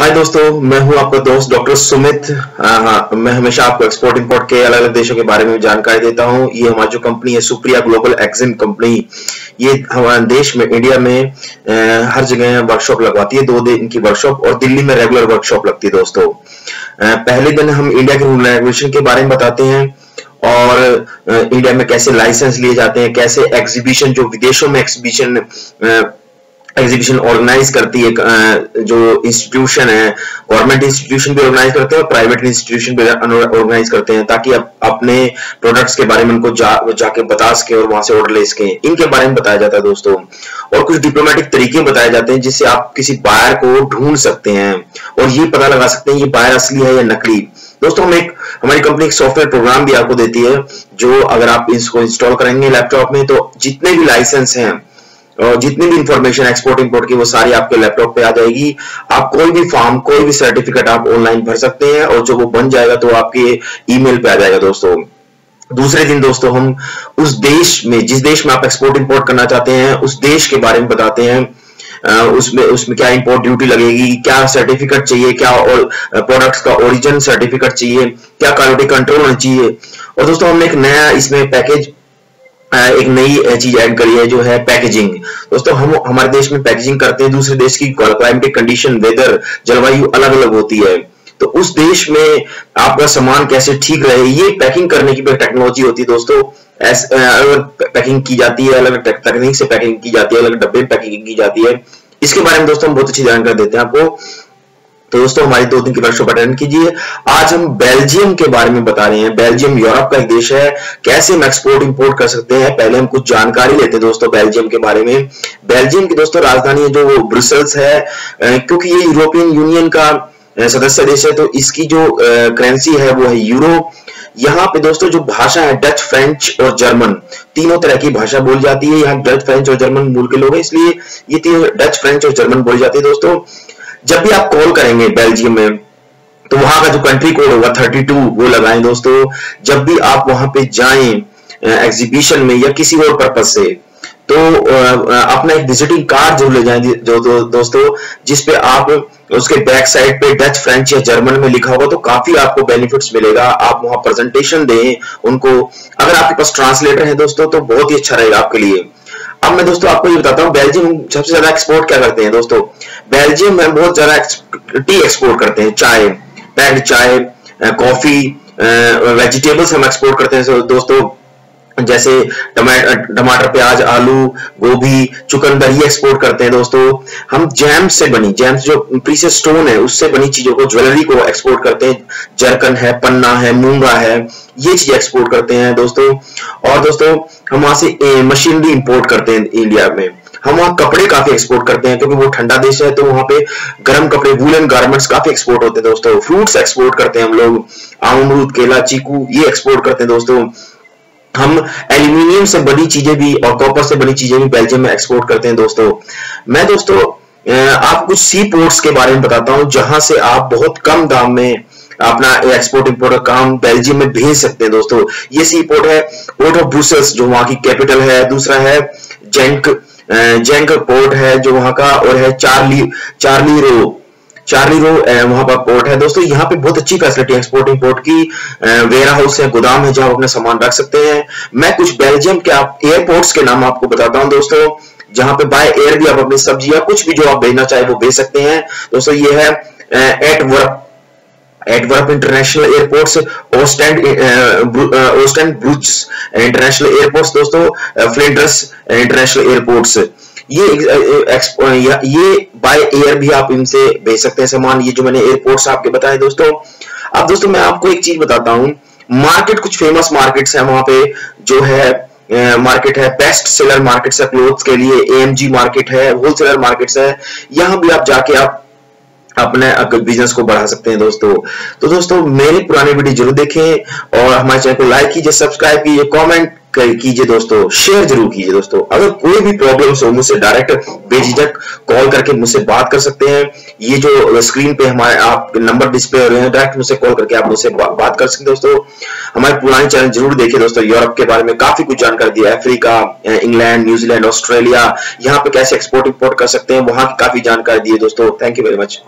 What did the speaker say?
हाय दोस्तों मैं हूँ आपका दोस्त डॉक्टर सुमित। हाँ मैं हमेशा आपको एक्सपोर्ट इंपोर्ट के अलग अलग देशों के बारे में जानकारी देता हूँ। ये हमारी जो कंपनी है सुप्रिया ग्लोबल एक्सिम कंपनी ये हमारे देश में इंडिया में आ, हर जगह वर्कशॉप लगवाती है दो दिन की वर्कशॉप और दिल्ली में रेगुलर वर्कशॉप लगती है दोस्तों। आ, पहले दिन हम इंडिया के रूल रेगुलेशन के बारे में बताते हैं और इंडिया में कैसे लाइसेंस लिए जाते हैं कैसे एग्जीबिशन जो विदेशों में एग्जीबिशन एग्जीबिशन ऑर्गेनाइज करती है जो इंस्टीट्यूशन है गवर्नमेंट इंस्टीट्यूशन भी ऑर्गेनाइज करते हैं और प्राइवेट इंस्टीट्यूशन भी ऑर्गेनाइज करते हैं ताकि आप अपने प्रोडक्ट्स के बारे में उनको जा, जाके बता सके और वहाँ से ऑर्डर ले सके। इनके बारे में बताया जाता है दोस्तों। और कुछ डिप्लोमेटिक तरीके बताए जाते हैं जिससे आप किसी बायर को ढूंढ सकते हैं और ये पता लगा सकते हैं ये बायर असली है या नकली। दोस्तों हम एक हमारी कंपनी एक सॉफ्टवेयर प्रोग्राम भी आपको देती है जो अगर आप इसको इंस्टॉल करेंगे लैपटॉप में तो जितने भी लाइसेंस हैं जितनी भी इंफॉर्मेशन एक्सपोर्ट इंपोर्ट की, वो सारी आपके लैपटॉप पे आ जाएगी। आप कोई भी फॉर्म कोई भी सर्टिफिकेट आप ऑनलाइन भर सकते हैं और जो वो बन जाएगा तो आपके ईमेल पे आ जाएगा दोस्तों। दूसरे दिन दोस्तों, हम उस देश में, जिस देश में आप एक्सपोर्ट इंपोर्ट करना चाहते हैं, उस देश के बारे में बताते हैं। उसमें उसमें क्या इंपोर्ट ड्यूटी लगेगी, क्या सर्टिफिकेट चाहिए, क्या और प्रोडक्ट्स का ओरिजिन सर्टिफिकेट चाहिए, क्या क्वालिटी कंट्रोल होना चाहिए। और दोस्तों, हमने एक नया इसमें पैकेज एक नई चीज़ ऐड करी है जो है पैकेजिंग दोस्तों, हम, हमारे देश में पैकेजिंग करते हैं, दूसरे देश की क्लाइमेटिक कंडीशन वेदर जलवायु अलग अलग होती है। तो उस देश में आपका सामान कैसे ठीक रहे, ये पैकिंग करने की टेक्नोलॉजी होती है, दोस्तों। ऐसे अलग पैकिंग की जाती है अलग तकनीक से पैकिंग की जाती है अलग डब्बे पैकिंग की जाती है। इसके बारे में, दोस्तों, हम बहुत अच्छी जानकारी देते हैं आपको। तो दोस्तों, हमारी दो दिन की वर्कशॉप अटेंड कीजिए। आज हम बेल्जियम के बारे में बता रहे हैं। बेल्जियम यूरोप का एक देश है। कैसे हम एक्सपोर्ट इंपोर्ट कर सकते हैं? पहले हम कुछ जानकारी लेते हैं दोस्तों बेल्जियम के बारे में। बेल्जियम की दोस्तों राजधानी है जो वो ब्रुसल्स है क्योंकि ये यूरोपियन यूनियन का सदस्य देश है तो इसकी जो करेंसी है वो है यूरो यहाँ पे दोस्तों जो भाषा है डच फ्रेंच और जर्मन तीनों तरह की भाषा बोली जाती है। यहाँ डच फ्रेंच और जर्मन मूल के लोग हैं, इसलिए ये तीनों डच फ्रेंच और जर्मन बोली जाती है दोस्तों। जब भी आप कॉल करेंगे बेल्जियम में तो वहाँ का जो कंट्री कोड होगा 32 वो लगाएँ दोस्तों। जब भी आप वहाँ पे जाएँ एग्जीबिशन में या किसी और पर्पज से तो अपना एक विजिटिंग कार्ड ज़रूर ले जाए जो दो, दोस्तों जिसपे आप उसके बैक साइड पे डच फ्रेंच या जर्मन में लिखा होगा तो काफ़ी आपको बेनिफिट्स मिलेगा। आप वहाँ प्रेजेंटेशन दें उनको। अगर आपके पास ट्रांसलेटर है दोस्तों तो बहुत ही अच्छा रहेगा आपके लिए। मैं दोस्तों आपको ये बताता हूँ बेल्जियम सबसे ज़्यादा एक्सपोर्ट क्या करते हैं दोस्तों? बेल्जियम में बहुत ज़्यादा टी एक्सपोर्ट करते हैं, चाय पैक्ड चाय कॉफ़ी वेजिटेबल्स हम एक्सपोर्ट करते हैं दोस्तों जैसे टमाटर, प्याज, आलू, गोभी, चुकंदर, ये एक्सपोर्ट करते हैं दोस्तों। हम जैम्स से बनी जैम्स जो प्रीसियस स्टोन है, उससे बनी चीज़ों को ज्वेलरी को एक्सपोर्ट करते हैं। जरकन है, पन्ना है, मूँगा है, ये चीज़ एक्सपोर्ट करते हैं दोस्तों। और दोस्तों, हम वहाँ से मशीनरी इंपोर्ट करते हैं इंडिया में। हम वहाँ कपड़े काफ़ी एक्सपोर्ट करते हैं, क्योंकि वो ठंडा देश है तो वहाँ पे गर्म कपड़े वूलन गारमेंट्स काफ़ी एक्सपोर्ट होते हैं दोस्तों। फ्रूट्स एक्सपोर्ट करते हैं हम लोग। अमरूद, केला, चीकू, ये एक्सपोर्ट करते हैं दोस्तों। हम एल्यूमिनियम से बनी चीज़ें भी और कॉपर से बनी चीज़ें भी बेल्जियम में एक्सपोर्ट करते हैं दोस्तों। मैं दोस्तों आप कुछ सी पोर्ट्स के बारे में बताता हूँ, जहाँ से आप बहुत कम दाम में अपना एक्सपोर्ट इंपोर्ट का काम बेल्जियम में भेज सकते हैं दोस्तों। ये सी पोर्ट है पोर्ट ऑफ़ ब्रूसेल्स जो वहाँ की कैपिटल है। दूसरा है जेंक जेंक पोर्ट है, जो वहाँ का और है Charlie Charlie row Charlie row वहाँ पर पोर्ट है। दोस्तों, यहाँ पे बहुत अच्छी फैसिलिटी है एक्सपोर्ट इंपोर्ट की। वेयर हाउस है गोदाम है जहाँ अपना सामान रख सकते हैं। मैं कुछ बेल्जियम के आप एयरपोर्ट्स के नाम आपको बताता हूँ दोस्तों, जहाँ पे बाय एयर भी आप अपनी सब्ज़ी या कुछ भी जो आप भेजना चाहे वो भेज सकते हैं। दोस्तों, ये है at work Antwerp international airports Ostend Ostend Bruges international airports दोस्तों फ्लिंडर्स इंटरनेशनल एयरपोर्ट्स ये ये बाय एयर भी आप इनसे भेज सकते हैं सामान, ये जो मैंने एयरपोर्ट्स आपके बताए दोस्तों। अब दोस्तों मैं आपको एक चीज़ बताता हूँ। मार्केट कुछ फ़ेमस मार्केट्स हैं वहाँ पे, जो है मार्केट है बेस्ट सेलर मार्केट्स है क्लोथ्स के लिए एएमजी मार्केट है होलसेलर मार्केट्स है। यहाँ भी आप जाके आप अपने बिज़नेस को बढ़ा सकते हैं दोस्तों। तो दोस्तों मेरी पुरानी वीडियो ज़रूर देखें और हमारे चैनल को लाइक कीजिए सब्सक्राइब कीजिए कमेंट कीजिए दोस्तों शेयर ज़रूर कीजिए दोस्तों। अगर कोई भी प्रॉब्लम हो, मुझसे डायरेक्ट बेझिझक कॉल करके मुझसे बात कर सकते हैं। ये जो स्क्रीन पे हमारे, आप नंबर डिस्प्ले हो रहे हैं डायरेक्ट मुझसे कॉल करके आप मुझसे बात कर सकते हैं दोस्तों। हमारे पुराने चैनल ज़रूर देखिए दोस्तों यूरोप के बारे में काफ़ी कुछ जानकारी दी Africa England New Zealand Australia यहाँ पे कैसे एक्सपोर्ट इम्पोर्ट कर सकते हैं, वहाँ की काफ़ी जानकारी दी है दोस्तों। Thank you very much